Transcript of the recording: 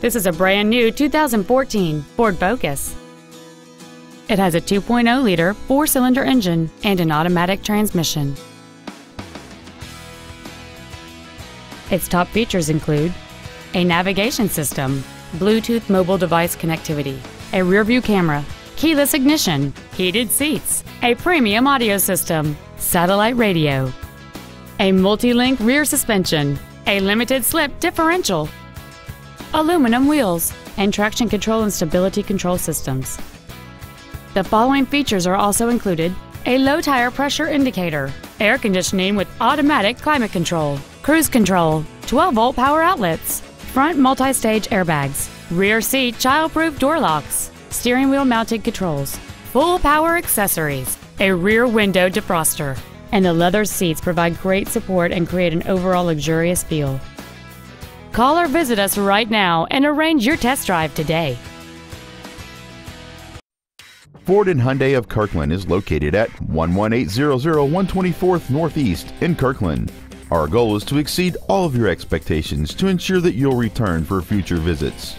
This is a brand new 2014 Ford Focus. It has a 2.0-liter four-cylinder engine and an automatic transmission. Its top features include a navigation system, Bluetooth mobile device connectivity, a rear-view camera, keyless ignition, heated seats, a premium audio system, satellite radio, a multi-link rear suspension, a limited slip differential, aluminum wheels, and traction control and stability control systems. The following features are also included a low tire pressure indicator, air conditioning with automatic climate control, cruise control, 12 volt power outlets, front multi stage airbags, rear seat child proof door locks, steering wheel mounted controls, full power accessories, a rear window defroster, and the leather seats provide great support and create an overall luxurious feel. Call or visit us right now and arrange your test drive today. Ford and Hyundai of Kirkland is located at 11800 124th Northeast in Kirkland. Our goal is to exceed all of your expectations to ensure that you'll return for future visits.